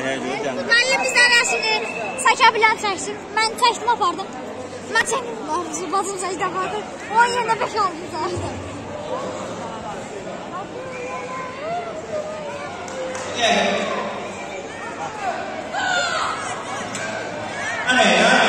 Müəllim bizdən rəsmini çəkə bilən çəksin. Mən çəkdim apardım. Mən çəkdim apardım, bacım çəkdi apardım. O yenə 5 aldım çəkdim. Yeah. Anne, anne.